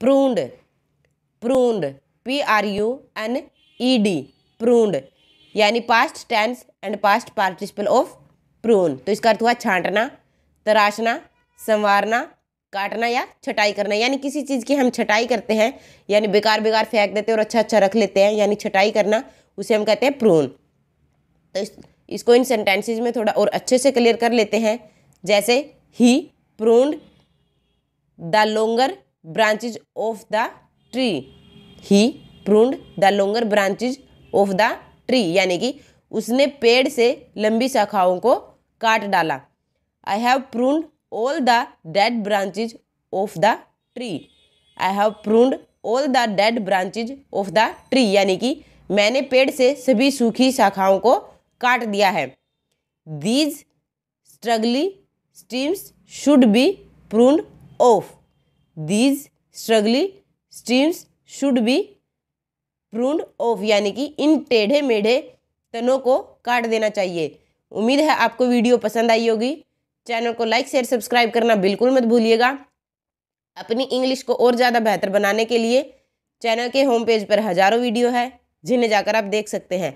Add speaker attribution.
Speaker 1: Pruned pruned P R U N E D pruned यानी past tense and past participle of prune तो इसका अर्थ हुआ छांटना तराशना संवारना काटना या छटाई करना। यानी किसी चीज़ की हम छटाई करते हैं यानी बेकार बेकार फेंक देते हैं और अच्छा अच्छा रख लेते हैं यानी छटाई करना उसे हम कहते हैं प्रून तो इस, इसको इन सेंटेंसेज में थोड़ा और अच्छे से क्लियर कर लेते हैं। जैसे ही pruned the longer branches of the tree he pruned the longer branches of the tree यानी कि उसने पेड़ से लंबी शाखाओं को काट डाला। I have pruned all the dead branches of the tree I have pruned all the dead branches of the tree यानी कि मैंने पेड़ से सभी सूखी शाखाओं को काट दिया है। These straggly streams should be pruned off these straggly streams should be pruned off यानी कि इन टेढ़े मेढ़े तनों को काट देना चाहिए। उम्मीद है आपको वीडियो पसंद आई होगी। चैनल को लाइक, शेयर, सब्सक्राइब करना बिल्कुल मत भूलिएगा। अपनी इंग्लिश को और ज़्यादा बेहतर बनाने के लिए चैनल के होम पेज पर हज़ारों वीडियो है, जिन्हें जाकर आप देख सकते हैं।